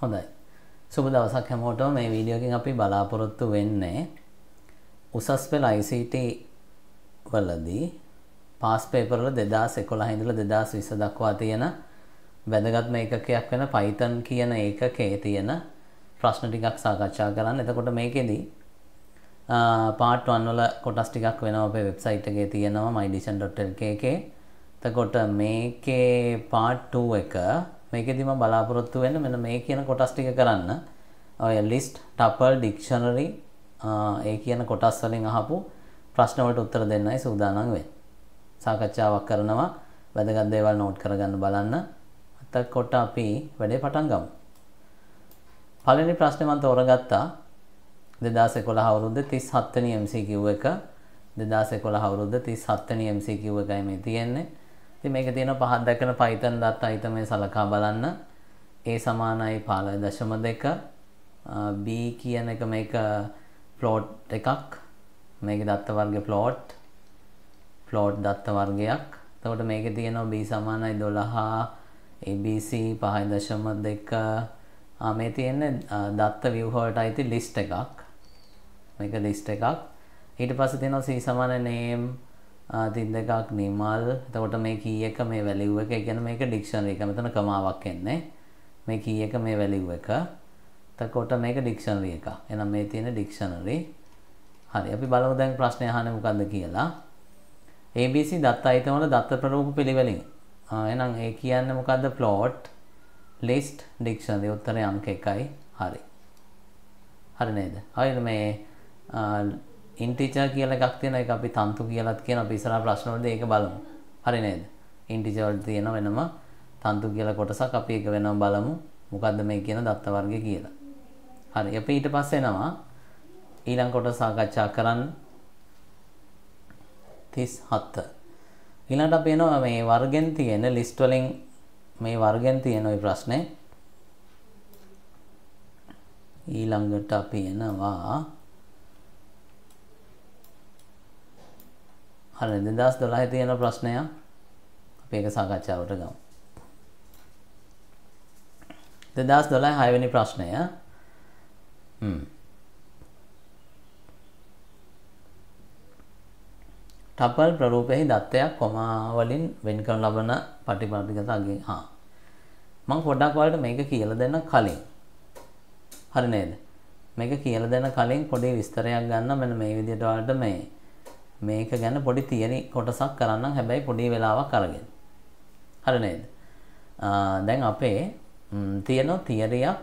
හොඳයි. සුබ දවසක් හැමෝටම මේ වීඩියෝ එකෙන් අපි බලාපොරොත්තු වෙන්නේ උසස් පෙළ ICT වලදී පාස් පේපර් වල 2011 ඉඳලා 2020 දක්වා තියෙන වැදගත්ම ඒකකයක් වෙන Python කියන ඒකකයේ තියෙන ප්‍රශ්න ටිකක් සාකච්ඡා කරන්න. එතකොට මේකෙදි පාර්ට් 1 වල කොටස් ටිකක් වෙනවා අපේ වෙබ්සයිට් එකේ තියෙනවා myedition.lk එකේ. එතකොට මේකේ පාර්ට් 2 එක මේකෙදි මම බලාපොරොත්තු වෙන්නේ මෙන්න මේ කියන කොටස් ටික කරන්න. ඔය list, tuple, dictionary ඒ කියන කොටස් වලින් අහපු ප්‍රශ්න වලට උත්තර දෙන්නයි සූදානම් වෙන්නේ. සාකච්ඡාවක් කරනවා වැදගත් දේවල් නෝට් කරගන්න බලන්න. එතකොට අපි වැඩේ පටන් ගමු. පළවෙනි ප්‍රශ්නේ මම තෝරගත්තා 2011 අවුරුද්දේ 37 වෙනි MCQ එක 2011 අවුරුද්දේ 37 වෙනි MCQ එකයි මේ තියෙන්නේ. ඉතින් මේක තියෙන පහක් දක්වන Python දත්ත අයිතමේ සලකා බලන්න. A සමානයි 15.2 B කියන එක මේක plot එකක්. මේකේ දත්ත වර්ග plot plot දත්ත වර්ගයක්. එතකොට මේකේ තියෙනවා B සමානයි 12 ABC 5.2 ආ මේ තියෙන්නේ දත්ත view වලට අයිති list එකක්. මේක list එකක්. ඊට පස්සේ තියෙනවා C සමාන name තින් දෙකක් නිමල්. එතකොට මේ කී එක මේ වැලිව් එක? ඒ කියන්නේ මේක ඩික්ෂනරි එක මෙතන කමාවක් එන්නේ. මේ කී එක මේ වැලිව් එක? එතකොට මේක ඩික්ෂනරි එක එහෙනම් මේ තියෙන ඩික්ෂනරි හරි. අපි බලමු දැන් ප්‍රශ්නය අහන්නේ මොකද්ද කියලා. ABC දත්ත අයිතම වල දත්ත ප්‍රරූප පිළිවෙලින්. එහෙනම් ඒ කියන්නේ මොකද්ද? plot list dictionary. උත්තරේ අංක 1යි හරි. හරි නේද? හරිද? මේ ඉන්ටිජර් කියලා එකක් තියෙන එක අපි තන්තු කියලාත් කියන අපි ඉස්සරහ ප්‍රශ්න වලදී ඒක බලමු. හරි නේද? ඉන්ටිජර් වල තියෙන වෙනම තන්තු කියලා කොටසක් අපි ඒක වෙනම බලමු. මොකද්ද මේ කියන දත්ත වර්ගය කියලා. හරි. අපි ඊට පස්සේ එනවා ඊළඟ කොටස සාකච්ඡා කරන්න 37. ඊළඟට අපි එනවා මේ වර්ගෙන් තියෙන ලිස්ට් වලින් මේ වර්ගෙන් තියෙන ওই ප්‍රශ්නේ ඊළඟට අපි එනවා හරි 2012 තියෙන ප්‍රශ්නයක්. අපි ඒක සාකච්ඡාවට ගමු. 2012 හයවෙනි ප්‍රශ්නය. හ්ම්. ටපල් ප්‍රරූපෙහි දත්තයක් කොමා වලින් වෙන් කරන ලබන පටිපටිගත අගේ හා. මම පොඩ්ඩක් ඔයාලට මේක කියලා දෙන්න කලින්. හරි නේද? මේක කියලා දෙන්න කලින් පොඩි විස්තරයක් ගන්න මෙන්න මේ විදිහට ඔයාලට මේ මේක ගැන පොඩි තියරි කොටසක් කරන්නම් හැබැයි පොඩි වෙලාවක් අරගෙන. හරි නේද? දැන් අපේ තියෙන තියරියක්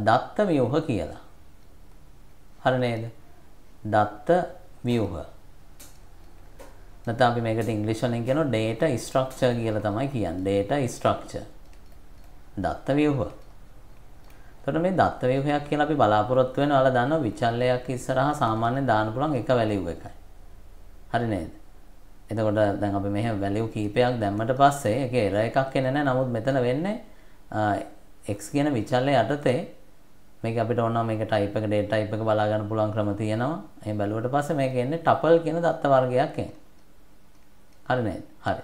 දත්ත ව්‍යුහ කියලා. හරි නේද? දත්ත ව්‍යුහ. නැත්නම් අපි මේකට ඉංග්‍රීසි වලින් කියනවා data structure කියලා තමයි කියන්නේ. data structure. දත්ත ව්‍යුහ. එතකොට මේ දත්ත ව්‍යුහයක් කියලා අපි බලාපොරොත්තු වෙන ඔයාලා දන්නවා විචල්‍යයක් ඉස්සරහා සාමාන්‍යයෙන් දාන්න පුළුවන් එක වැලියු එකයි. හරි නේද? එතකොට දැන් අපි මෙහෙම වැලියු කීපයක් දැම්මට පස්සේ ඒකේ එරර් එකක් එන්නේ නැහැ. නමුත් මෙතන වෙන්නේ x කියන විචල්‍ය යටතේ මේක අපිට ඕන මේක type එක data type එක බලා ගන්න පුළුවන් ක්‍රම තියෙනවා. ඒ බැලුවට පස්සේ මේක එන්නේ tuple කියන දත්ත වර්ගයක් එන්නේ. හරි නේද? හරි.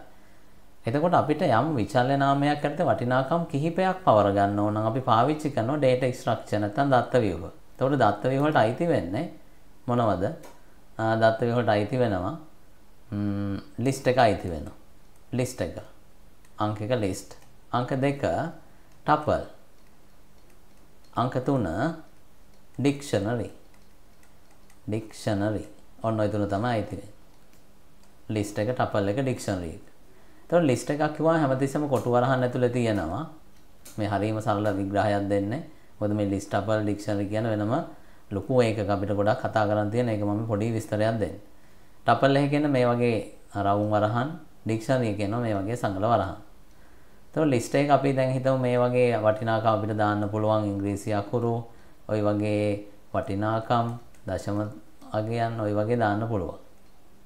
එතකොට අපිට යම් විචල්‍ය නාමයක් යටතේ වටිනාකම් කිහිපයක් පවර ගන්න ඕන නම් අපි පාවිච්චි කරනවා data structure නැත්නම් දත්ත ව්‍යුහ. එතකොට දත්ත ව්‍යුහ වලට අයිති වෙන්නේ මොනවද? දත්ත වලට අයිති වෙනවා. ලිස්ට් එක අයිති වෙනවා. ලිස්ට් එක. අංක එක ලිස්ට්. අංක දෙක ටපල්. අංක තුන ඩික්ෂනරි. ඩික්ෂනරි. ඔන්න ඔය තුන තමයි අයිති වෙන්නේ. ලිස්ට් එක ටපල් එක ඩික්ෂනරි එක. එතකොට ලිස්ට් එකක් කිව්වම හැමතිස්සෙම කොටු වරහන් ඇතුලේ තියෙනවා. මේ හරීම සරල විග්‍රහයක් දෙන්නේ. මොකද මේ ලිස්ට් ටපල් ඩික්ෂනරි කියන වෙනම ලොකු ඒක අපිට ගොඩක් කතා කරන්න තියෙන එක මම පොඩි විස්තරයක් දෙන්න. ටපල් එක කියන්නේ මේ වගේ රවුම් වරහන්, ඩික්ෂනරි කියනවා මේ වගේ සංගල වරහන්. එතකොට ලිස්ට් එක අපි දැන් හිතමු මේ වගේ වටිනාකම් අපිට දාන්න පුළුවන් ඉංග්‍රීසි අකුරු, ওই වගේ වටිනාකම්, දශම අගයන් ওই වගේ දාන්න පුළුවන්.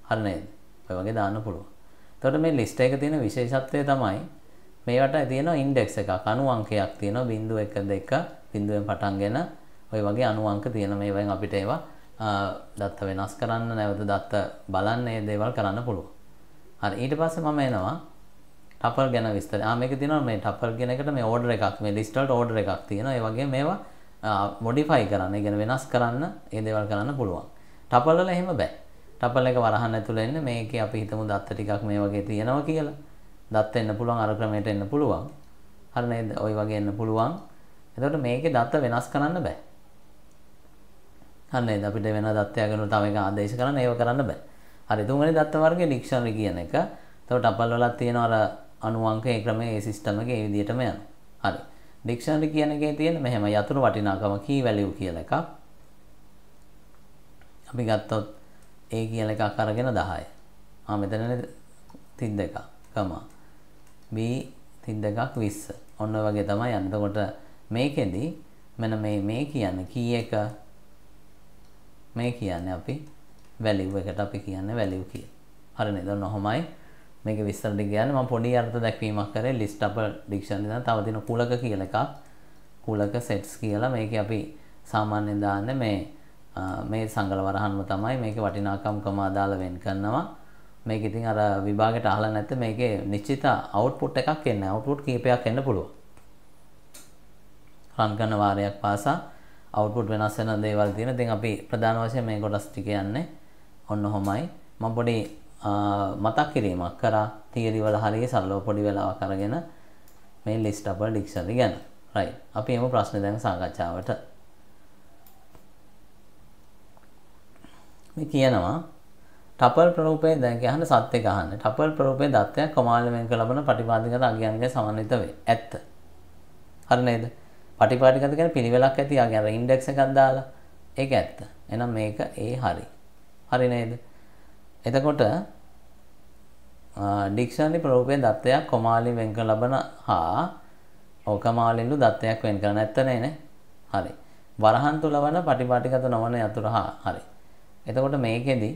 හරි නේද? ඔය වගේ දාන්න පුළුවන්. එතකොට මේ ලිස්ට් එකේ තියෙන විශේෂත්වය තමයි මේවට තියෙන ඉන්ඩෙක්ස් එකක් 90 අංකයක් තියෙනවා 0.1 2 බිඳුවෙන් පටන්ගෙන ඔය වගේ අණු අංක තියෙන මේවෙන් අපිට ඒවා දත්ත වෙනස් කරන්න නැවත දත්ත බලන්න ඒ දේවල් කරන්න පුළුවන්. හරි ඊට පස්සේ මම එනවා ටපල් ගැන විස්තර. ආ මේක තියෙනවා මේ ටපල් කියන එකට මේ ඕඩර් එකක් මේ ලිස්ට් වලට ඕඩර් එකක් තියෙනවා. ඒ වගේ මේවා මොඩිෆයි කරන්න, ඒ කියන්නේ වෙනස් කරන්න, ඒ දේවල් කරන්න පුළුවන්. ටපල් වල එහෙම බෑ. ටපල් එක වරහන් ඇතුළේ ඉන්න මේකේ අපි හිතමු දත්ත ටිකක් මේ වගේ තියෙනවා කියලා. දත්ත එන්න පුළුවන් අර ක්‍රමයට එන්න පුළුවන්. හරි නේද? ওই වගේ එන්න පුළුවන්. එතකොට මේකේ දත්ත වෙනස් කරන්න බෑ. හරි නේද? අපිට වෙන දත්තයක් ගන්න තව එක ආදේශ කරන්න ඒව කරන්න බෑ. හරි තුන්වෙනි දත්ත වර්ගයේ ඩික්ෂනරි කියන එක. එතකොට අපල් වලත් තියෙනවා අර අණු අංක ඒ ක්‍රමයේ ඒ සිස්ටම් එකේ ඒ විදිහටම යනවා. හරි. ඩික්ෂනරි කියන එකේ තියෙන මෙහෙම යතුරු වටිනාකම key value කියලා එකක්. අපි ගත්තොත් A කියලා එකක් අරගෙන 10. ආ මෙතනනේ 32ක්. කමා. B 32ක් 20. ඔන්න වගේ තමයි යන්නේ. එතකොට මේකෙදි මෙන්න මේ මේ කියන්නේ key එක මේ කියන්නේ අපි value එකට අපි කියන්නේ value කියලා. හරි නේද? ඔන්න ඔහොමයි. මේක විස්තර ටික කියන්නේ මම පොඩි අර්ථ දැක්වීමක් කරේ list up dictionary දාන තව තියෙන කුලක කියලා එකක්. කුලක sets කියලා මේක අපි සාමාන්‍යයෙන් දාන්නේ මේ මේ සංගල වරහන්ම තමයි මේකේ වටිනාකම් කම අදාළ වෙන් කරනවා. මේක ඉතින් අර විභාගයට අහලා නැත්නම් මේකේ නිශ්චිත අවුට්පුට් එකක් එන්නේ. අවුට්පුට් කීපයක් එන්න පුළුවන්. රන් කරන වාරයක් පාසා අවුට්පුට් වෙනස් වෙන දේවල් තියෙන. ඉතින් අපි ප්‍රධාන වශයෙන් මේ කොටස් ටික යන්නේ ඔන්න ඔහොමයි. මම පොඩි මතක් කිරීමක් කරා තියරි වල හරිය සරලව පොඩි වෙලාවක් අරගෙන මේ ලිස්ට් අපල් ඩික්ෂනරි ගැන. රයිට්. අපි එමු ප්‍රශ්න දැන් සාකච්ඡාවට. මේ කියනවා ටපල් ප්‍රරූපයේ දැන් කියහන සත්‍ය ගහන්න. ටපල් ප්‍රරූපයේ දත්තයක් කොමාලමෙන් ලබන පටිපාදිකත අගයන්ගේ සමන්විත වේ. ඇත්ත. හරි නේද? පටිපාටිකත කියන්නේ පිළිවෙලක් ඇති ආගේ අර ඉන්ඩෙක්ස් එකක් දාලා ඒක ඇත්ත. එහෙනම් මේක ඒ හරි. හරි නේද? එතකොට ඩික්ෂනරි ප්‍රරූපයේ දත්තයක් කොමාලි වෙන් කර ලබන හා ඔකමාලින්ලු දත්තයක් වෙන් කරන නැත්තනේ නේ. හරි. වරහන් තුල වන පටිපාටිකත නොවන යතුරු හා හරි. එතකොට මේකෙදි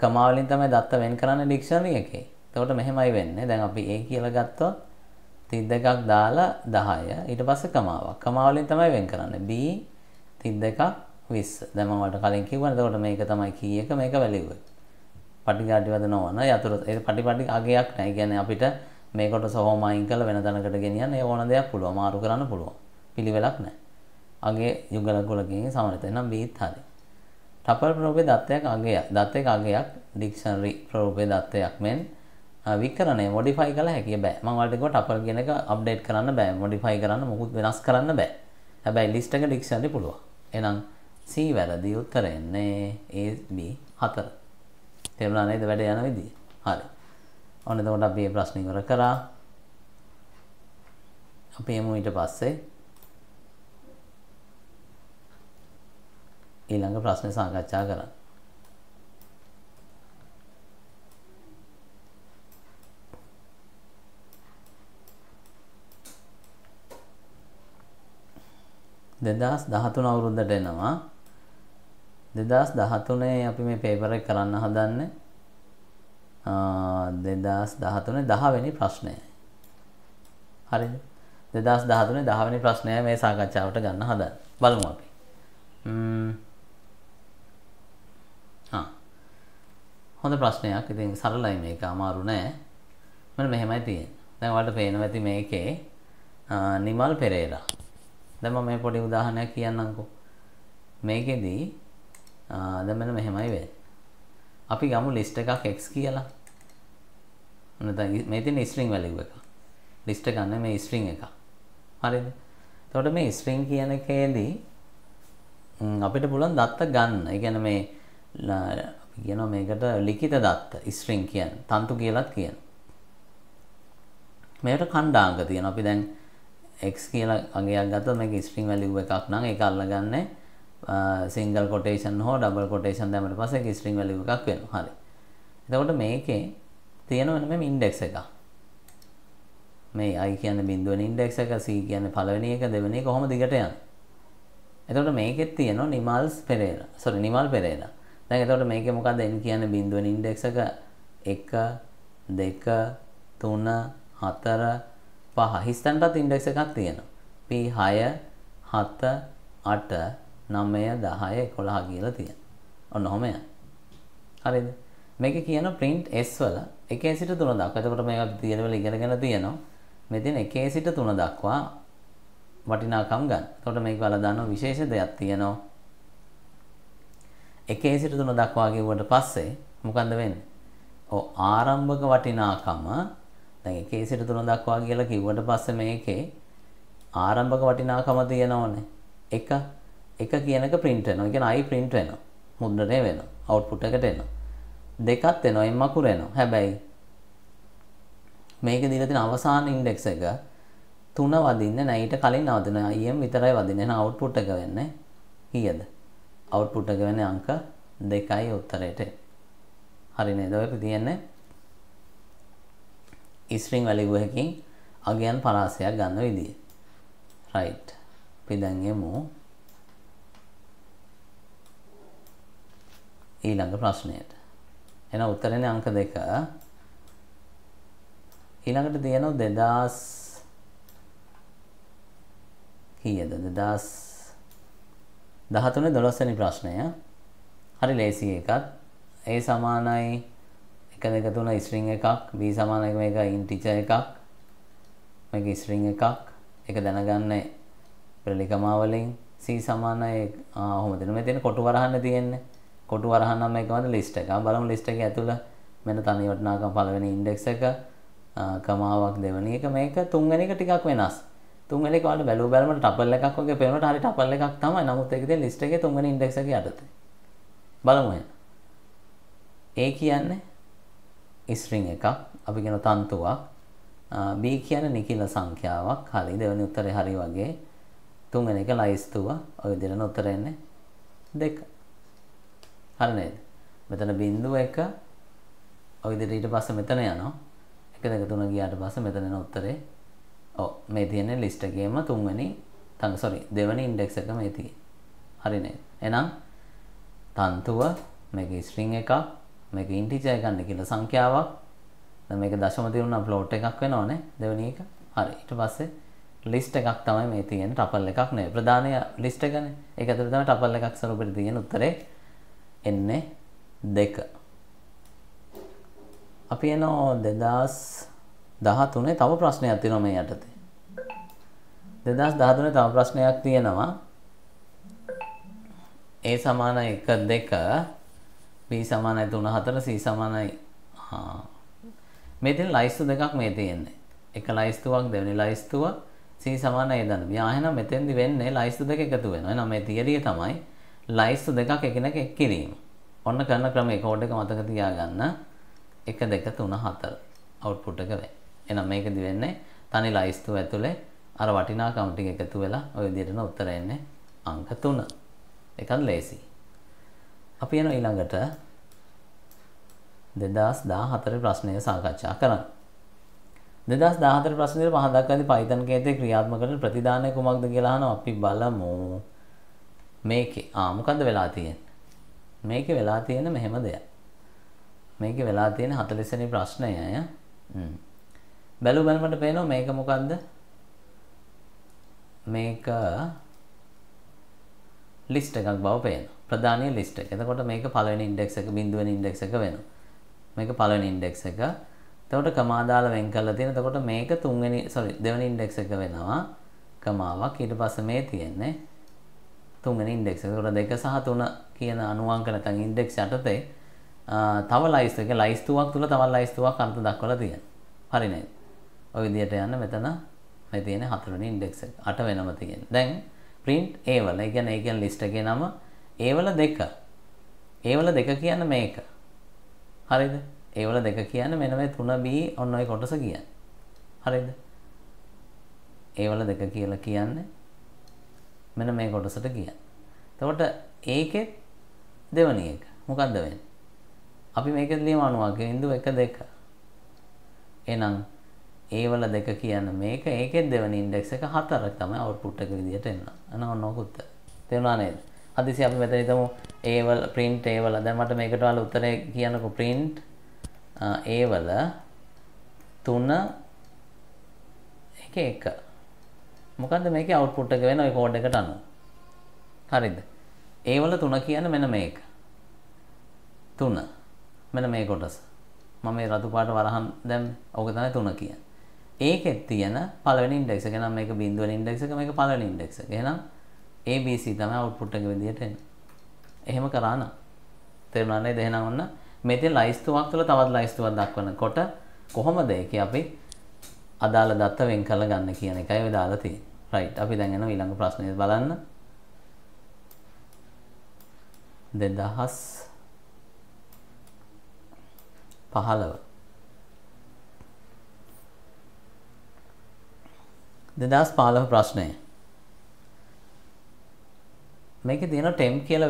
කමාවලින් තමයි දත්ත වෙන් කරන්නේ ඩික්ෂනරි එකේ. එතකොට මෙහෙමයි වෙන්නේ. දැන් අපි A කියලා ගත්තොත් 32ක් දාලා 10 ඊට පස්සේ කමාවක්. කමාවලින් තමයි වෙන් කරන්නේ. B 32ක් 20. දැන් මම ඔයාලට කලින් කිව්වනේ. එතකොට මේක තමයි කී එක මේක වැලියු එක. පටිඝාටි වද නොවන යතුරු ඒ පටිපටි අගයක් නැහැ. ඒ කියන්නේ අපිට මේකට සොහොම අයින් කරලා වෙන තැනකට ගෙනියන්න ඒ ඕන දෙයක් පුළුවන්. මාරු කරන්න පුළුවන්. පිළිවෙලක් නැහැ. අගේ යුගල ගොලකින් සමනත. එහෙනම් B හරි. ටපල් ප්‍රරූපේ දත්තයක් අගයක්. දත්තයක අගයක් ඩික්ෂනරි ප්‍රරූපේ දත්තයක් මෙන් විකරණය මොඩිෆයි කළ හැකිය බෑ. මං වලට කිව්වා ටපල් කියන එක අප්ඩේට් කරන්න බෑ මොඩිෆයි කරන්න මොකුත් වෙනස් කරන්න බෑ. හැබැයි ලිස්ට් එක ඩික්ෂනරි පුළුවන්. එහෙනම් C වැරදි උත්තරය එන්නේ A B 4 තේරුණා නේද වැඩ යන විදිය? හරි. ඔන්න එතකොට අපි මේ ප්‍රශ්න ඉවර කරා. අපි එමු ඊට පස්සේ. ඊළඟ ප්‍රශ්න සාකච්ඡා කරන්න. දෙදස් දහතුන අවුරුද්දට එනවා. දෙදස් දහතුනේ අපි මේ පේපර එක කරන්න හදන්න දෙදස් දහතුනේ දහවැනි ප්‍රශ්නය. හරි දෙදස් දහතුනේ දහවැනි ප්‍රශ්නය මේ සාකච්ඡාවට ගන්න හදන්න. බලමු අපි. හොඳ ප්‍රශ්නයක්. ඉතින් සරලයි මේක. අමාරු නෑ. මෙන්න මෙහෙමයි තියෙන්නේ. දැන් ඔයාලට පේනවා ඇති මේකේ නිමල් පෙරේරා. දැන් මම මේ පොඩි උදාහරණයක් කියන්නම්කෝ. මේකෙදී දැන් මෙන්න මෙහෙමයි වෙන්නේ. අපි ගමු list එකක් x කියලා. නැත්නම් මේ තියෙන string value එක. list එක ගන්න මේ string එක. හරිද? එතකොට මේ string කියන එකේදී අපිට පුළුවන් දත්ත ගන්න. ඒ කියන්නේ මේ අපි කියනවා මේකට ලිඛිත දත්ත string කියන්නේ. තන්තු කියලාත් කියනවා. මේකට ඛණ්ඩාංක තියෙනවා. අපි දැන් x කියලා අගයක් ගත්තොත් මේක string value එකක් නම් ඒක අල්ලගන්නේ single quotation හෝ double quotation දැම්මට පස්සේ ඒක string value එකක් වෙනවා. හරි. එතකොට මේකේ තියෙනවනේ මේ index එක. මේ i කියන්නේ බිඳුවෙන index එක c කියන්නේ පළවෙනි එක දෙවෙනි එක කොහොම දිගට යන්නේ. එතකොට මේකෙත් තියෙනවා නිමල්ස් පෙරේරා. sorry නිමල් පෙරේරා. දැන් එතකොට මේකේ මොකද්ද n කියන්නේ බිඳුවෙන index එක 1 2 3 4 පහ හිස්තැන්ටත් ඉන්ඩෙක්ස් එකක් තියෙනවා. P6 7 8 9 10 11 කියලා තියෙනවා. ඔන්න ඔහොම යනවා. හරිද? මේක කියන print s වල එකේ සිට තුන දක්වා. එතකොට මේක අපි තියෙනවල ඉගෙනගෙන තියෙනවා. මෙතන එකේ සිට තුන දක්වා වටිනාකම් ගන්න. එතකොට මේක වල දානවා විශේෂ දෙයක් තියෙනවා. එකේ සිට තුන දක්වා කිව්වට පස්සේ මොකන්ද වෙන්නේ? ඔව් ආරම්භක වටිනාකම දැන් එකේ සිට තුන දක්වා කියලා කිව්වට පස්සේ මේකේ ආරම්භක වටිනාකම තියෙනවනේ. එක එක කියන එක print වෙනවා. ඒ කියන්නේ i print වෙනවා. මුද්‍රණය වෙනවා. output එකට එනවා. දෙකත් එනවා. එම් අකුර එනවා. හැබැයි මේක දීලා තියෙන අවසාන ඉන්ඩෙක්ස් එක තුන වදින්නේ නැහැ. ඊට කලින් නවතින im විතරයි වදින්නේ. එහෙනම් output එක වෙන්නේ කීයද? output එක වෙන්නේ අංක 2යි උත්තරේට. හරි නේද? ඔය තියෙන්නේ string value එකකින් අගයන් පරාසයක් ගන්න විදිය. right. අපි දැන් යමු ඊළඟ ප්‍රශ්නයට. එන උත්තරනේ අංක 2. ඊළඟට තියෙනවා 2000 කීයද 2013 12 වෙනි ප්‍රශ්නය. හරි ලේසි එකක්. A සමානයි 1 2 3 string එකක් B සමානයි මේක integer එකක් මේක string එකක් ඒක දැනගන්න ප්‍රලිකමා වලින් C සමානයි ආ කොහොමද මෙතන කොටු වරහන්න තියෙන්නේ කොටු වරහන් නම් එකමද ලිස්ට් එක. බලමු ලිස්ට් එකේ ඇතුළ මෙන්න තනි වටිනාකම් පළවෙනි ඉන්ඩෙක්ස් එක කමාවක් දෙවෙනි එක මේක තුන්වෙනි එක ටිකක් වෙනස්. තුන්වෙනි එක වල බැලුව බැලමට ටපල් එකක් වගේ පේනකොට හරි ටපල් එකක් තමයි. නමුත් ඒක තියෙන ලිස්ට් එකේ තුන්වෙනි ඉන්ඩෙක්ස් එක යටතේ. බලමු එහෙනම්. A කියන්නේ ස්ට්‍රිං එකක්. අපි කියන තන්තුවක්. B කියන්නේ නිකිල සංඛ්‍යාවක්. හරි. දෙවෙනි උත්තරේ හරි වගේ. තුන්වෙනි එක ලයිස්තුව. ඔය විදිහට උත්තරේ එන්නේ දෙක. හරි නේද? මෙතන බිංදුව එක ඔය විදිහට ඊට පස්සේ මෙතන යනවා. 1 2 3 ගියාට පස්සේ මෙතන එන උත්තරේ ඔව් මේ තියෙන්නේ ලිස්ට් එකේම තුන්වෙනි තංග සෝරි දෙවෙනි ඉන්ඩෙක්ස් එක මේ තියෙන්නේ. හරි නේද? එහෙනම් තන්තුව මේක ස්ට්‍රිං එකක් මේක ඉන්ටිජර් එකක් කියලා සංඛ්‍යාවක්. දැන් මේක දශම තිරුණා ෆ්ලෝට් එකක් වෙනවනේ දෙවෙනි එක. හරි ඊට පස්සේ ලිස්ට් එකක් තමයි මේ තියෙන ටපල් එකක් නෙවෙයි ප්‍රධාන ලිස්ට් එකනේ. ඒක ඇතුළේ තමයි ටපල් එකක් ස්වරූපෙට තියෙන උත්තරේ එන්නේ දෙක. අපි එනෝ දෙදස් දහතුනේ තව ප්‍රශ්නයක් තියෙනවා මේ යටතේ. දෙදස් දහතුනේ තව ප්‍රශ්නයක් තියෙනවා. ඒ සමාන එක දෙක B සමානයි තුන හතර C සමානයි මේ තියෙන ලයිස්තු දෙකක් මේ තියෙන්නේ. එක ලයිස්තුවක් දෙවෙනි ලයිස්තුව C සමානයි දන්න. යා එහෙනම් මෙතෙන්දි වෙන්නේ ලයිස්තු දෙක එකතු වෙනවා. එහෙනම් මේ තියරිය තමයි ලයිස්තු දෙකක් එකිනෙක එක් කිරීම. ඔන්න කරන ක්‍රමේ කෝඩ් එක මතක තියාගන්න 1 2 3 4 අවුට්පුට් එක වෙයි. එහෙනම් මේකදි වෙන්නේ තනි ලයිස්තුව ඇතුලේ අර වටිනාකම් ටික එකතු වෙලා ওই විදිහට න උත්තර එන්නේ අංක 3. ඒකත් ලේසි. අපි යනවා ඊළඟට 2014 ප්‍රශ්නය සාකච්ඡා කරන්න. 2014 ප්‍රශ්නේ පහ දක්වාදී Python කේතේ ක්‍රියාත්මක කරන ප්‍රතිදානය කුමක්ද කියලා අහනවා. අපි බලමු. මේකේ. ආ මොකද්ද වෙලා තියෙන්නේ? මේකේ වෙලා තියෙන මෙහෙම දෙයක්. මේකේ වෙලා තියෙන 40 වෙනි ප්‍රශ්නය අය බැලු බැලමට පේනවා මේක මොකද්ද? මේක ලිස්ට් එකක් බව පේනවා ප්‍රධානීය ලිස්ට් එක. එතකොට මේක පළවෙනි ඉන්ඩෙක්ස් එක බිඳුවෙනි ඉන්ඩෙක්ස් එක වෙනවා. මේක පළවෙනි ඉන්ඩෙක්ස් එක. එතකොට කමා දාලා වෙන් කරලා තියෙන. එතකොට මේක තුන්වෙනි sorry දෙවෙනි ඉන්ඩෙක්ස් එක වෙනවා. කමාවක් ඊට පස්සේ මේ තියෙන්නේ තුන්වෙනි ඉන්ඩෙක්ස් එක. ඒකට දෙක සහ තුන කියන අනුවංක නැත්නම් ඉන්ඩෙක්ස් යටතේ තව ලයිස්ට් එක ලයිස්තුවක් තුල තව ලයිස්තුවක් අර්ථ දක්වලා තියෙනවා. හරි නේද? ඔය විදිහට යන්න මෙතන මේ තියෙන හතරවෙනි ඉන්ඩෙක්ස් එක. අට වෙනම තියෙන. දැන් print a වල. ඒ කියන්නේ ඒ කියන්නේ ලිස්ට් එකේ නම a වල දෙක. a වල දෙක කියන්නේ මේක. හරිද? a වල දෙක කියන්නේ මෙන්න මේ 3b ඔන්න ඔය කොටස කියන්නේ. හරිද? a වල දෙක කියලා කියන්නේ මෙන්න මේ කොටසට ගියා. එතකොට ඒකෙත් දෙවනි එක මොකක්ද වෙන්නේ? අපි මේක ලියමු අනුවක් බිඳුව 1 2. එහෙනම් ඒ වල දෙක කියන මේක ඒකෙත් දෙවනි ඉන්ඩෙක්ස් එක 4ක් තමයි අවුට්පුට් එක විදිහට එන්න. අන ඔන්න ඔකුත්. තේරුණා නේද? හදිසි අපි මෙතන හිතමු ඒ වල print ඒ වල දැන් මට මේකට වල උත්තරේ කියනකො print ඒ වල 3 එක 1 මොකද්ද මේකේ අවුට්පුට් එක වෙන ওই කෝඩ් එකට අනුව. හරිද? ඒ වල තුන කියන්නේ මෙන්න මේක. තුන. මෙන්න මේ කොටස. මම මේ රතු පාට වරහන් දැන් ඕක තමයි 3 කියන්නේ. ඒකෙත් තියෙන පළවෙනි ඉන්ඩෙක්ස් එක. එහෙනම් මේක බිඳුවෙනි ඉන්ඩෙක්ස් එක මේක පළවෙනි ඉන්ඩෙක්ස් එක. එහෙනම් ABC තමයි අවුට්පුට් එක විදියට එන්නේ. එහෙම කරා නම් තේරුණා නේද? එහෙනම් ඔන්න මෙතන ලයිස්තුවක් තුළ තවත් ලයිස්තුවක් දක්වනකොට කොහොමද ඒකේ අපි අදාළ දත්ත වෙන් කරලා ගන්න කියන එකයි ඔය දාලා තියෙන්නේ. රයිට්. අපි දැන් යනවා ඊළඟ ප්‍රශ්නේ බලන්න. 2000 දෙදස් පාලහ ප්‍රශ්නය. මේක තියෙන ටෙම් කියල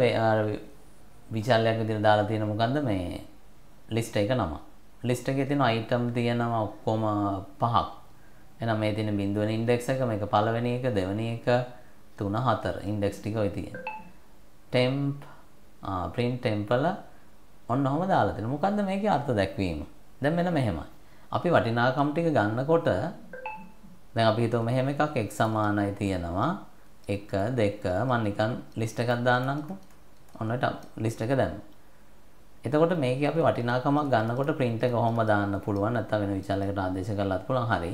විචල්ලයක් විදිර දාලා තියෙන මොකන්ද මේ ලිස්ට එක නම. ලිස්ට එක තින අයිටම් තියෙනවා ඔක්කොම පහක්. එන මේ තින බින්දුවන ඉන්ඩෙක්ස එක මේක පලවෙනි එක දෙවනි එක තුන හතර. ඉන්ඩෙක්ස් ටික ඔයි තියෙන. ටෙම්ප් ප්‍රින්් ටෙම්පල ඔන්න හොම දාලා තියෙන මොකද්ද මේකේ අර්ථ දැක්වීම? දැන් මෙන්න මෙහෙමයි. අපි වටිනාකම් ටික ගන්නකොට දැන් අපි හිතුව මෙහෙම එකක් x සමානයි තියෙනවා 1 2 මම නිකන් ලිස්ට් එකක් දාන්නම්කෝ ඔන්න ලිස්ට් එක දැම්මා එතකොට මේකේ අපි වටිනාකමක් ගන්නකොට print එක කොහොම දාන්න පුළුවන් නැත්නම් වෙන විචාරයකට ආදේශ කරලාත් පුළුවන් හරි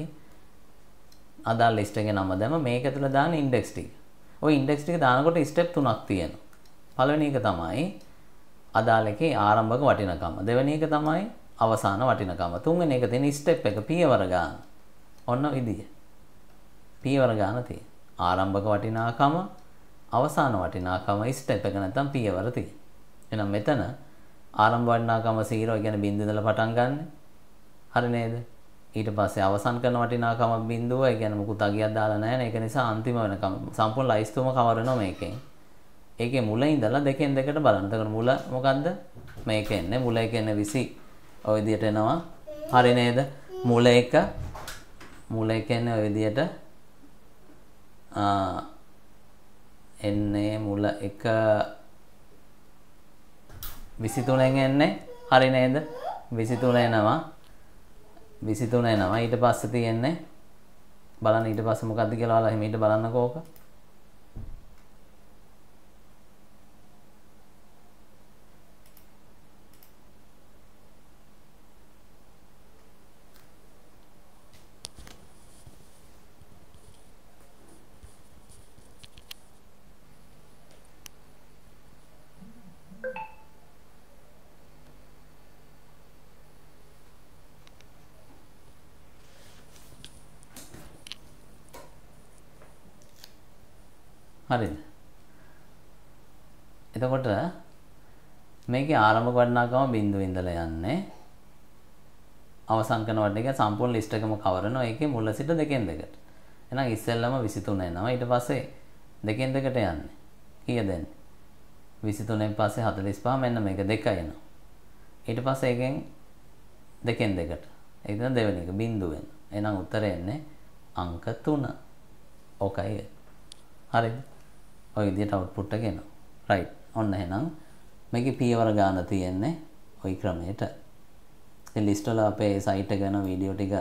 අදාළ ලිස්ට් එකේ නම දැම්ම මේක ඇතුළේ දාන ඉන්ඩෙක්ස් ටික. ওই ඉන්ඩෙක්ස් ටික දානකොට ස්ටෙප් තුනක් තියෙනවා. පළවෙනි එක තමයි අදාළ එකේ ආරම්භක වටිනකම. දෙවෙනි එක තමයි අවසාන වටිනකම. තුන්වෙනි එක තියෙන ස්ටෙප් එක පියවර ගන්න. ඔන්න විදිය. පියවර ගන්න තියෙන. ආරම්භක වටිනාකම, අවසාන වටිනාකම ස්ටෙප් එක නැත්නම් පියවර තියෙන. එහෙනම් මෙතන ආරම්භ වටිනාකම 0 කියන්නේ බිංදුව ඉඳලා පටන් ගන්න. හරි නේද? ඊට පස්සේ අවසන් කරන වටිනාකම බිඳුව ඒ කියන්නේ මුකුත් අගියක් දාලා නැහැ නේ ඒක නිසා අන්තිම වෙනකම් සම්පූර්ණ ලයිස්තුම කවර් වෙනවා මේකෙන් ඒකේ මුල ඉඳලා දෙකෙන් දෙකට බලන්න. එතකොට මුල මොකද්ද? මේක එන්නේ මුල එක එන්නේ 20. ඔය විදිහට එනවා. හරි නේද? මුල එක මුල එක එන්නේ ඔය විදිහට ආ එන්නේ මුල එක 23න් එන්නේ. හරි නේද? 23 එනවා. 23 එනවා. ඊට පස්සේ තියෙන්නේ බලන්න ඊට පස්සේ මොකද්ද කියලා ඔයාලා එහෙම ඊට බලන්නකෝ ඕක. හරිද? එතකොට මේක ආරම්භ වටිනාකම බිඳුව ඉඳලා යන්නේ. අවසන් කරන වටින එක සම්පූර්ණ ලිස්ට් එකම කවර් වෙනවා ඒකේ මුල සිට දෙකෙන් දෙකට. එහෙනම් ඉස්සෙල්ලම 23 එනවා. ඊට පස්සේ දෙකෙන් දෙකට යන්නේ. කීයද එන්නේ 23න් පස්සේ 45 මෙන්න මේක දෙකයි එනවා. ඊට පස්සේ එකෙන් දෙකෙන් දෙකට. ඒක තමයි දෙවෙනි එක. බිඳුව වෙන එහෙනම් උත්තරය එන්නේ අංක 3 ඕකයි. හරිද? ඔය විදිහට අවුට්පුට් එක එනවා. රයිට්. ඔන්න එහෙනම් මේකේ පියවර ගාන තියෙන්නේ ওই ක්‍රමයට. ඉතින් ලිස්ට් වල අපේ සයිට් එක ගැන වීඩියෝ ටික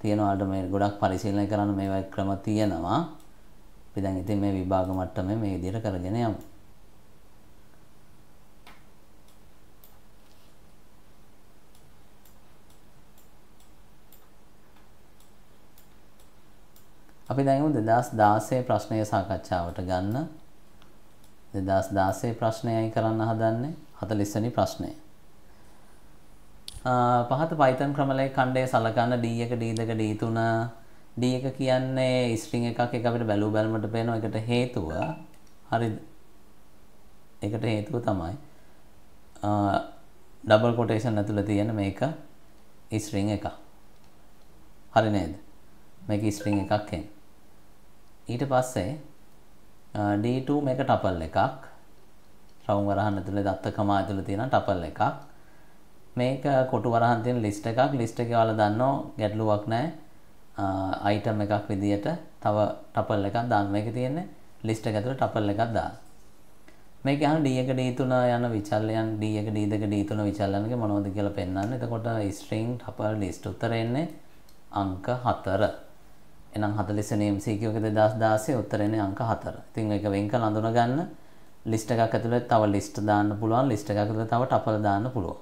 තියෙනවාට මේ ගොඩක් පරිශීලනය කරන්න මේවා ක්‍රම තියෙනවා. අපි දැන් ඉතින් මේ විභාග මට්ටමේ මේ විදිහට කරගෙන යමු. අපි දැන් 2016 ප්‍රශ්නය සාකච්ඡාවට ගන්න දෙදස් දාසේ ප්‍රශ්නයයි කරන්න හදන්නේ හතලිස්සනි ප්‍රශ්නය. පහත පයිතන් ක්‍රමලය කණ්ඩේ සලකන්න ඩ එක ඩීදක ඩීතුන ඩ එක කියන්නේ ස්ට්‍රිං එකක් එකකට බැලූ බැල්මට පේන එකට හේතුව හරි එකට හේතුව තමයි ඩබල් කොටේෂන් ඇතුළ තියෙන මේක e ඉස්ට්‍රිං එක හරි නේද? මේක e ස්ට්‍රිං එකක් ඊට පස්සේ D2 මේක ටපල් එකක්. රවුම් වරහන් ඇතුලේ දත්ත කමා ඇතුලේ තියෙන ටපල් එකක්. මේක කොටු වරහන් තියෙන ලිස්ට් එකක්. ලිස්ට් එකේ ඔයාලා දන්නෝ ගැටලුවක් නැහැ. අයිටම් එකක් විදියට තව ටපල් එකක් දාන්න මේක තියෙන්නේ. ලිස්ට් එක ඇතුලේ ටපල් එකක් දාන්න. මේක අහන D1 D3 යන විචල්යන් D1 D2 D3 විචල්යන්ගේ මොනවද කියලා පෙන්වන්න. එතකොට string tuple list උත්තරේ එන්නේ. අංක 4. එනම් 40 වෙනි MCQ එක 2016 උත්තරේනේ අංක 4. ඉතින් ඒක වෙන් කරලා අඳුන ගන්න ලිස්ට් එකක් ඇතුළේ තව ලිස්ට් දාන්න පුළුවන් ලිස්ට් එකක් ඇතුළේ තව ටපල් දාන්න පුළුවන්.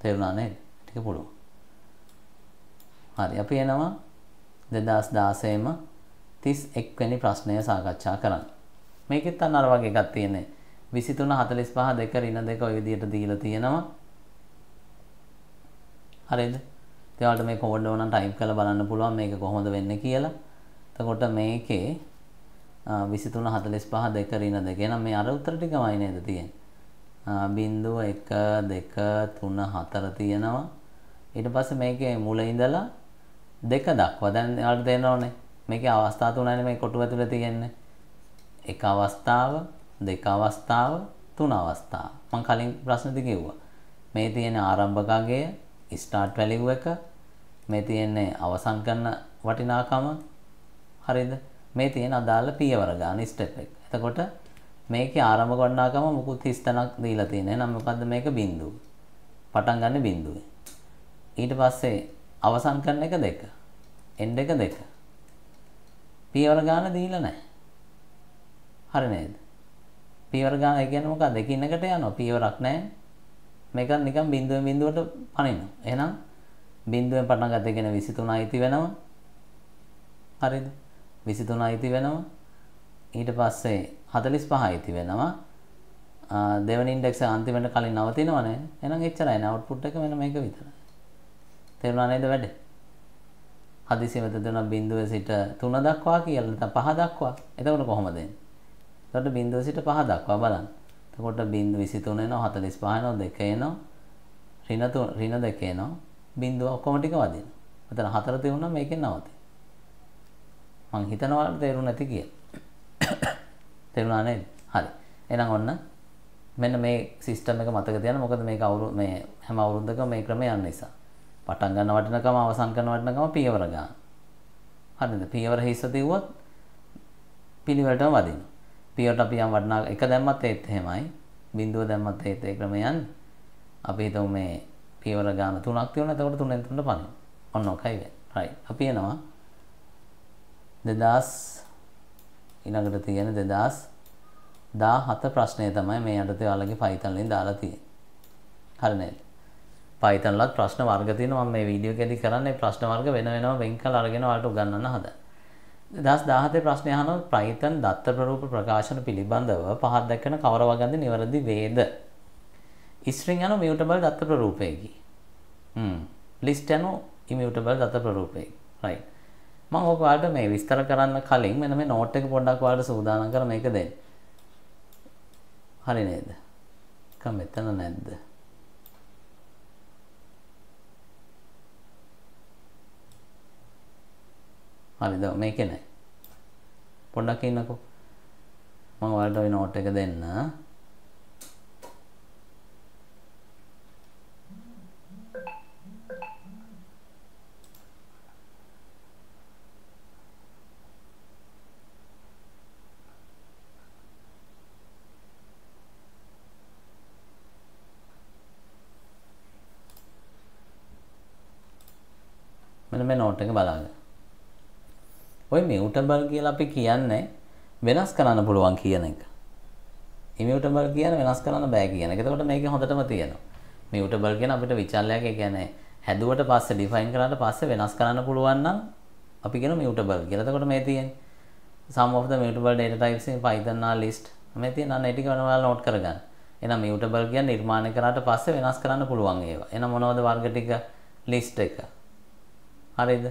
තේරුණා නේද? ටික පුළුවන්. හරි අපි එනවා 2016ම 31 වෙනි ප්‍රශ්නය සාකච්ඡා කරන්න. මේකෙත් අන්න අර වගේ එකක් තියෙන්නේ. 23 45 2 ඍණ 2 ඔය විදිහට දීලා තියෙනවා. හරිද? එයාලට මේ කෝඩ් ඕනම් ටයිප් කරලා බලන්න පුළුවන් මේක කොහොමද වෙන්නේ කියලා. එතකොට මේකේ 23 45 2 ඍණ 2 එහෙනම් මේ අර උත්තර ටිකමයි නේද තියෙන්නේ. බිංදුව 1 2 3 4 තියෙනවා. ඊට පස්සේ මේකේ මුල ඉඳලා දෙක දක්වා දැන් ඔයාලට තේරෙනවනේ. මේකේ අවස්ථා තුනයි මේ කොටුව ඇතුලේ තියෙන්නේ. එක අවස්ථාව, දෙක අවස්ථාව, තුන අවස්ථාව. මම කලින් ප්‍රශ්නේදී කිව්වා. මේ තියෙන ආරම්භක අගය, ස්ටාර්ට් වැලියු එක, මේ තියෙන්නේ අවසන් කරන වටිනාකම. හරිද? මේ තියෙන අදාළ පියවර ගන්න ස්ටෙප් එක. එතකොට මේකේ ආරම්භක වටිනාකම මුකුත් 30 තනක් දීලා තියෙනවා. එහෙනම් මොකද්ද මේක බිඳුව. පටන් ගන්න බිඳුවේ. ඊට පස්සේ අවසන් කරන එක දෙක. එන්ඩ් එක දෙක. පියවර ගාන දීලා නැහැ. හරි නේද? පියවර ගාන ඒ කියන්නේ මොකක්ද? එකින් එකට යනවා. පියවරක් නැහැ. මේක නිකන් බිඳුවෙන් බිඳුවට පනිනවා. එහෙනම් බිඳුවෙන් පටන් ගත්ත එක 23 අයිති වෙනවා. හරිද? 23 අයිති වෙනවා. ඊට පස්සේ 45 අයිති වෙනවා. දෙවනි ඉන්ඩෙක්ස් අන්තිමට කලින් නවතිනවනේ. එහෙනම් එච්චරයි නේ අවුට්පුට් එක මෙන්න මේක විතරයි. තේරුණා නේද වැඩ? හදිසියෙම දෙන බිඳුව සිට 3 දක්වා කියලා නැත්නම් 5 දක්වා. එතකොට කොහොමද එන්නේ? එතකොට බිඳුව සිට 5 දක්වා බලන්න. එතකොට බිඳුව 23 එනවා 45 එනවා 2 එනවා. ඍණ 3 ඍණ 2 එනවා. බිඳුව ඔක්කොම ටික වදිනවා. මෙතන 4 තියුණා මේකෙන් නවතින. මං හිතනවා තේරුණ නැති කියලා. තේරුණා නේද? හරි. එහෙනම් ඔන්න මෙන්න මේ සිස්ටම් එක මතක තියාගන්න. මොකද මේක අවුරු මේ හැම අවුරුද්දකම මේ ක්‍රමය යන නිසා. පටන් ගන්න වටිනකම අවසන් කරන වටිනකම පියවර ගන්න. හරිද? පියවර හිස්ස තියුවොත් පිළිවෙලටම වදිනවා. පියවරට අපි යම් වටිනා එක දැම්මත් ඒත් එහෙමයි. බිඳුව දැම්මත් ඒත් ඒ ක්‍රමය යන්නේ. අපි හිතමු මේ පියවර ගන්න තුනක් තියෙනවා. එතකොට තුනෙන් තුනට පනිනවා. ඔන්න ඔකයි වෙන්නේ. right. අපි එනවා 2000 ඊළඟට තියෙන 2017 ප්‍රශ්නය තමයි මේ යටතේ ඔයාලගේ Python වලින් දාලා තියෙන්නේ. හරි නේද? පයිතන්ලත් ප්‍රශ්න වර්ග තියෙනවා මම මේ වීඩියෝ එකේදී කරන්නේ ප්‍රශ්න වර්ග වෙන වෙනම වෙන් කරලා අරගෙන ඔයාලට උගන්වන්න හදා. 2017 ප්‍රශ්නය අහනවා ප්‍රයිතන් දත්ත ප්‍රරූප ප්‍රකාශන පිළිබඳව පහත් දැක්කන කවර වගන්ද නිවැරදි වේද? ස්ට්‍රින්ග් යන මියුටබල් දත්ත ප්‍රරූපයකි. හ්ම්. ලිස්ට් යන ඉමියුටබල් දත්ත ප්‍රරූපයකි. right. මම ඔක ඔයාලට මේ විස්තර කරන්න කලින් මෙන්න මේ නෝට් එක පොඩ්ඩක් ඔයාලට සූදානම් කර මේක දෙන්න. හරි නේද? කම මෙතන නැද්ද? හරිද මේකේ නෑ පොඩ්ඩක් ඉන්නකෝ මම ඔයාලට ওই නෝට් එක දෙන්න මෙන්න මේ නෝට් එක බලන්න ඔය මියුටබල් කියලා අපි කියන්නේ වෙනස් කරන්න පුළුවන් කියන එක. ඉමියුටබල් කියන්නේ වෙනස් කරන්න බෑ කියන එක. එතකොට මේකේ හොඳටම තියෙනවා. මියුටබල් කියන අපිට විචල්යක කියන්නේ හැදුවට පස්සේ ඩිෆයින් කරාට පස්සේ වෙනස් කරන්න පුළුවන් නම් අපි කියන මියුටබල් කියලා. එතකොට මේ තියෙන්නේ sum of the mutable data types in python are list මේ තියෙන අන්න ඒ ටික වෙනවා නෝට් කරගන්න. එහෙනම් මියුටබල් කියන්නේ නිර්මාණය කරාට පස්සේ වෙනස් කරන්න පුළුවන් ඒවා. එහෙනම් මොනවද වර්ග ටික? list එක. හරිද?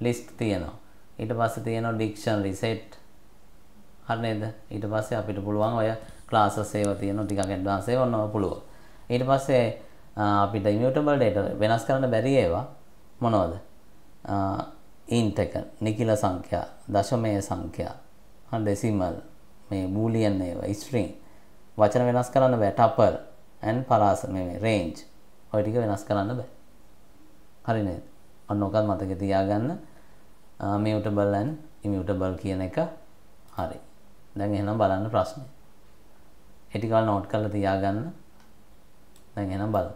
list තියෙනවා. ඊට පස්සේ තියෙනවා ඩික්ෂනරි සෙට්. හරි නේද ඊට පස්සේ අපිට පුළුවන් ඔය ක්ලාසස් ඒවා තියෙනවා ටිකක් ඇඩ්වාන්ස් ඒවා ඔන්න පුළුවන්. ඊට පස්සේ අපිට ඉමියුටබල් data වෙනස් කරන්න බැරි ඒවා මොනවද? ඉන්ට් එක නිකිල සංඛ්‍යා දශමය සංඛ්‍යා හරි ඩෙසිමල් මේ බූලියන් ඒවා ස්ට්‍රිං වචන වෙනස් කරන්න බෑ. ටපල් ඇන් පරාස මේ රේන්ජ් ඔය ටික වෙනස් කරන්න බෑ. හරි නේද ඔන්න ඔකත් මතක තියාගන්න. මියුටබල් ඇන් ඉමියුටබල් කියන එක හරි. දැන් එහෙනම් බලන්න ප්‍රශ්නේ. එටිකල් නෝට් කරලා තියාගන්න. දැන් එහෙනම් බලමු.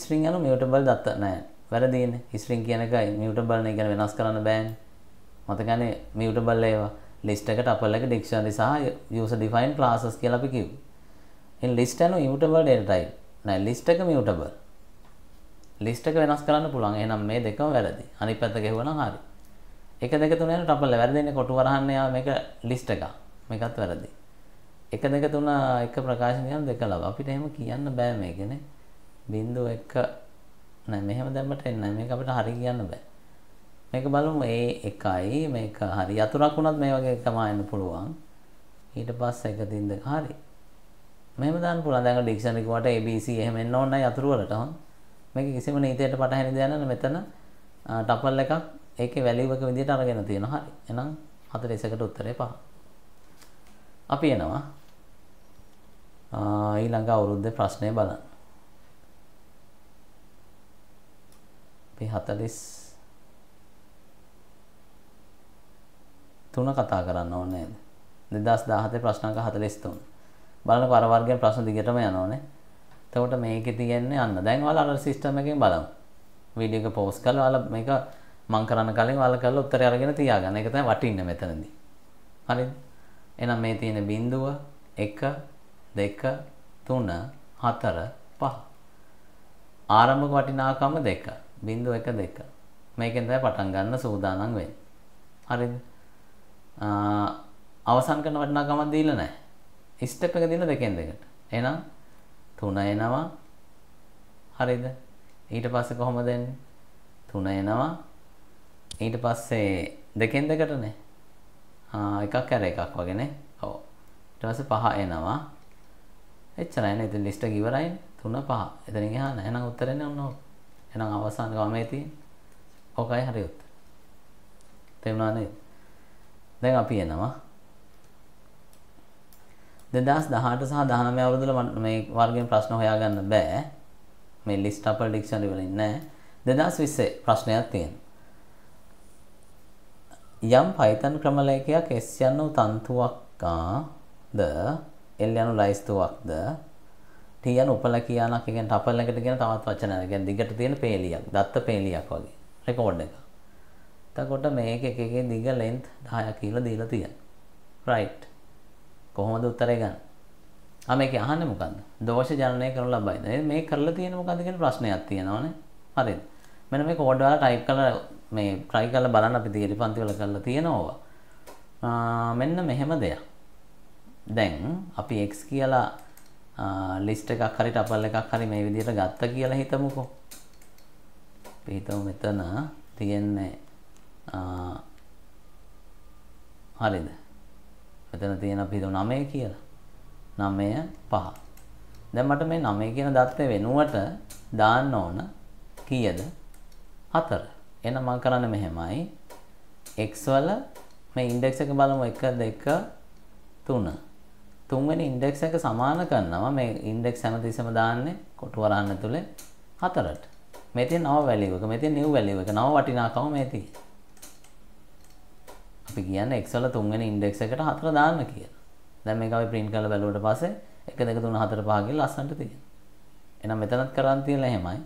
ස්ට්‍රින්ග් යන මියුටබල් දත්ත නෑ. වැරදිනේ ස්ට්‍රින්ග් කියන එකයි. මියුටබල් නේ කියන වෙනස් කරන්න බෑනේ. මතකනේ මියුටබල් ඒවා. ලිස්ට් එකට අපල් එක ඩික්ෂනරි සහ user defined classes කියලා අපි කිව්වා. ඉතින් ලිස්ට් යන immutable data type. නෑ ලිස්ට් එක mutable. ලිස්ට් එක වෙනස් කරන්න පුළුවන්. එහෙනම් මේ දෙකම වැරදි. අනිත් පැත්ත ගෙහුවනම් හරි. 1 2 3 යන ටපල් වැරදින්නේ කොටු වරහන්න යා මේක ලිස්ට් එකක්. මේකත් වැරදි. 1 2 3 එක ප්‍රකාශනයක් දෙක ලබ. අපිට එහෙම කියන්න බෑ මේකනේ. බිංදුව එක නෑ මෙහෙම දැම්මට එන්නේ නෑ. මේක අපිට හරි කියන්න බෑ. මේක බලමු ඒ එකයි මේක හරි. යතුරක් වුණත් මේ වගේ තමයි එන්න පුළුවන්. ඊට පස්සේ එක තින් දෙක හරි. මෙහෙම දාන්න පුළුවන්. දැන් ඩික්ෂනරි කුවට ABC එහෙම එන්න ඕන නැහැ යතුරු වලට. හොඳ. මේක කිසිම නීතියට පටහැනි දෙයක් නැහැ. මෙතන ටපල් එකක් ඒකේ වැලියු එක විදිහට අරගෙන තියෙනවා. හරි. එහෙනම් 41කට උත්තරේ පහ. අපි එනවා ඊළඟ අවුරුද්දේ ප්‍රශ්නය බලන්න. අපි 40 තුන කතා කරන්න ඕනේ නේද? 2017 ප්‍රශ්න අංක 43. බලන්නකො අර වර්ගයෙන් ප්‍රශ්න දිගටම යනෝනේ. එතකොට මේකේ තියෙන්නේ අන්න. දැන් ඔයාලා අර සිස්ටම් එකෙන් බලමු. වීඩියෝ එක පෝස්ට් කරලා ඔයාලා මේක මං කරන්න කලින් ඔයාලා කරලා උත්තරය අරගෙන තියාගන්න. ඒක තමයි වටින්නේ මෙතනදී. හරිද? එහෙනම් මේ තියෙන බිඳුව 1 2 3 4 5. ආරම්භක වටිනාකම 2. බිඳුව 1 2. මේකෙන් තමයි පටන් ගන්න සූදානම් වෙන්නේ. හරිද? අවසන් කරන වටිනාකමක් දීලා නැහැ. ස්ටෙප් එක දීලා දෙකෙන් දෙකට. එහෙනම් 3 එනවා. හරිද? ඊට පස්සේ කොහොමද එන්නේ? 3 එනවා. ඊට පස්සේ දෙකෙන් දෙකටනේ. ආ එකක් ඇර එකක් වගේනේ. ඔව්. ඊට පස්සේ පහ එනවා. එච්චරයි නේද? ඉතින් ලිස්ට් එක ඉවරයි. 3 5. එතනින් එහා නැහැ. එහෙනම් උත්තරෙන්නේ ඔන්න ඕක. එහෙනම් අවසාන ගමේ තියෙන්නේ. ඕකයි හරි උත්තර. තේරුණා නේද? දැන් අපි එනවා. 2018 සහ 19 අවුරුද්දල මේ වර්ගයෙන් ප්‍රශ්න හොයාගන්න බෑ. මේ ලිස්ට් අපල් ඩික්ෂනරි වලින් නෑ. 2020 ප්‍රශ්නයක් තියෙනවා. යම් Python ක්‍රමලේඛයක් S යනු තන්තුවක් ද L යනු ලයිස්තුවක්ද T යනු උපලකියානක් කියන්නේ ටපල් එකට කියන තවත් වචනයක්. කියන්නේ දිගට තියෙන පේලියක්, දත්ත පේලියක් වගේ. රෙකෝඩ් එක. එතකොට මේක එක එකේ දිග ලෙන්ත් 10ක් කියලා දීලා තියෙනවා. right. කොහොමද උත්තරේ ගන්න? ආ මේක අහන්නේ මොකද්ද? දෝෂ ජනනය කරන ලබයිද? මේ කරලා තියෙන මොකද්ද කියන ප්‍රශ්නයක් තියෙනවානේ. හරිද? මෙන්න මේ කෝඩ් වල ටයිප් කරලා මේ try කරලා බලන්න අපි තියරි පන්ති වල කරලා තියෙනවා. මෙන්න මෙහෙම දෙයක්. දැන් අපි x කියලා ලිස්ට් එකක් හරි ටපල් එකක් හරි මේ විදිහට ගත්ත කියලා හිතමුකෝ. අපි හිතමු මෙතන තියෙන්නේ හරිද? මෙතන තියෙන අපි හිතමු 9 කියලා. 9 5. දැන් මට මේ 9 කියන දත්තේ වෙනුවට දාන්න ඕන කීයද? 4. එහෙනම් මම කරන්නේ මෙහෙමයි. x වල මේ ඉන්ඩෙක්ස් එක බලමු 1 2 3. තුන්වෙනි ඉන්ඩෙක්ස් එක සමාන කරනවා මේ ඉන්ඩෙක්ස් හැමතිස්සෙම දාන්නේ කොටු වරන්න තුලේ 4ට. මේ තියෙන නව වැලියු එක, මේ තියෙන නිව් වැලියු එක, නව වටිනාකම මේ තියෙන්නේ. අපි කියන්නේ x වල තුන්වෙනි ඉන්ඩෙක්ස් එකට 4 දාන්න කියලා. දැන් මේක අපි print කරලා බැලුවට පස්සේ 1 2 3 4 5 කියලා ලස්සනට තියෙනවා. එහෙනම් මෙතනත් කරන් තියලා එහෙමයි.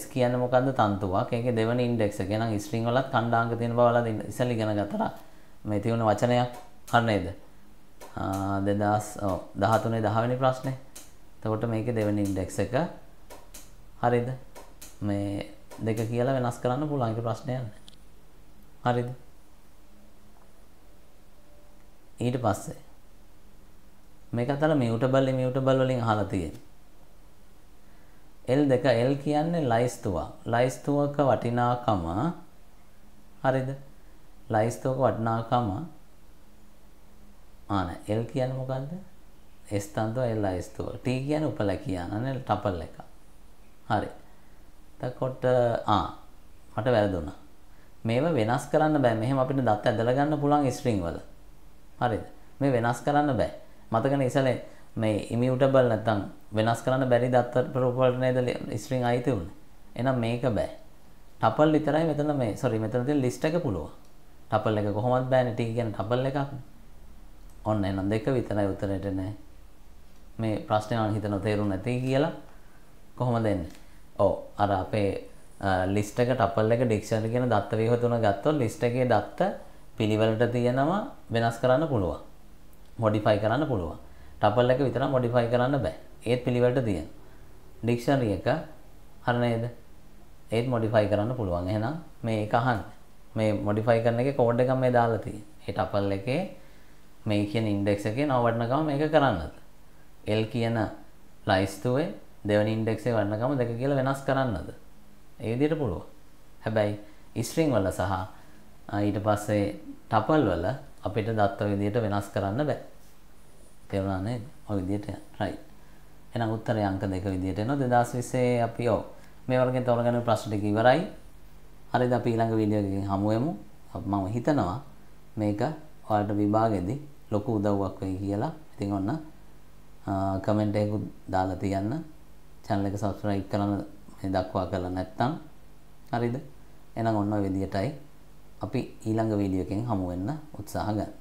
S කියන්නේ මොකද්ද තන්තුවක්. ඒකේ දෙවෙනි ඉන්ඩෙක්ස් එක. එහෙනම් string වලත් ඛණ්ඩාංක තියෙන බව වල ඉස්සෙල්ලා ඉගෙන ගත්තා. මේ තියෙන වචනයක් හරි නේද? ආ 2000 ඔව් 13 10 වෙනි ප්‍රශ්නේ. එතකොට මේකේ දෙවෙනි ඉන්ඩෙක්ස් එක හරිද? මේ දෙක කියලා වෙනස් කරන්න පුළුවන් ඒක ප්‍රශ්නයක් නෑ. හරිද? ඊට පස්සේ මේක අතර මියුටබල් ඉමියුටබල් වලින් අහලා තියෙනවා. L2 L කියන්නේ ලයිස්තුවක්. ලයිස්තුවක වටිනාකම හරිද? ලයිස්තුවක වටිනාකම ආ නෑ L කියන්නේ මොකද්ද? S තන්තුව L ලයිස්තුව. T කියන්නේ උපලකියාන නේ ටපල් එක. හරි. එතකොට ආ මට වැරදුනා. මේව වෙනස් කරන්න බෑ. මෙහෙම අපිට දත් ඇදලා ගන්න පුළුවන් ස්ට්‍රින්ග් වල. හරිද? මේ වෙනස් කරන්න බෑ. මතකනේ ඉසලේ මේ ඉමියුටබල් නැත්තම් වෙනස් කරන්න බැරි දත්ත ප්‍රූෆ් වලට නේද ස්ට්‍රින්ග් අයිති උනේ. එහෙනම් මේක බෑ. ටපල් විතරයි මෙතන මේ සෝරි මෙතන තියෙන ලිස්ට් එක පුළුවන්. ටපල් එක කොහොමවත් බෑනේ ටී කියන්නේ ටපල් එකක්. ඔන්න එහෙනම් දෙක විතරයි උත්තරේට නෑ. මේ ප්‍රශ්නේ මම හිතනවා තේරුම් නැති කියලා කොහොමද එන්නේ? ඔව් අර අපේ ලිස්ට් එක ටපල් එක ඩික්ෂනරි කියන දත්ත වේහ තුන ගත්තොත් ලිස්ට් එකේ දත්ත පිළිවෙලට තියෙනවා වෙනස් කරන්න පුළුවන්. මොඩිෆයි කරන්න පුළුවන්. ටපල් එක විතර මොඩිෆයි කරන්න බෑ. ඒත් පිළිවෙලට තියෙන. ඩික්ෂනරි එක හරි නේද? ඒත් මොඩිෆයි කරන්න පුළුවන් එහෙනම් මේ එක අහන්න මේ මොඩිෆයි කරන එකේ කෝඩ් එකක් මේ දාලා තියෙන්නේ ඒ ටපල් එකේ මේ කියන ඉන්ඩෙක්ස් එකේ නව වටිනකම මේක කරන්නද L කියන ලයිස්තුවේ දෙවනි ඉන්ඩෙක්ස් එකේ වටිනකම දෙක කියලා වෙනස් කරන්නද ඒ විදිහට පුළුවන් හැබැයි ස්ට්‍රිං වල සහ ඊට පස්සේ ටපල් වල අපිට දත්ත විදිහට වෙනස් කරන්න බෑ. තේරුණා නේද? ඔය විදිහට රයිට් එහෙනම් උත්තරය අංක දෙක විදිහට එනවා. 2020 අපි ඔව්. මේ වර්ගෙන් තෝරගන්න ප්‍රශ්න ටික ඉවරයි හරිද? අපි ඊළඟ වීඩියෝ එකකින් හමු වෙමු. මම හිතනවා මේක ඔයාලට විභාගෙදී ලොකු උදව්වක් වෙයි කියලා. ඉතින් ඔන්න කමෙන්ට් එකකුත් දාලා තියන්න. channel එක subscribe කරන්න මේ දක්වා කරලා නැත්නම් හරිද? එහෙනම් ඔන්න ඔය විදිහටයි අපි ඊළඟ වීඩියෝ එකෙන් හමු වෙන්න උත්සාහ ගන්න.